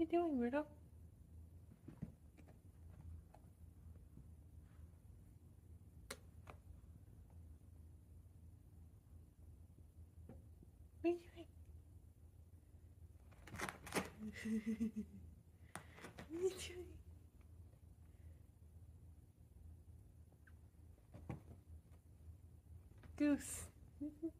you doing, weirdo? What are you doing? what are you doing? Goose.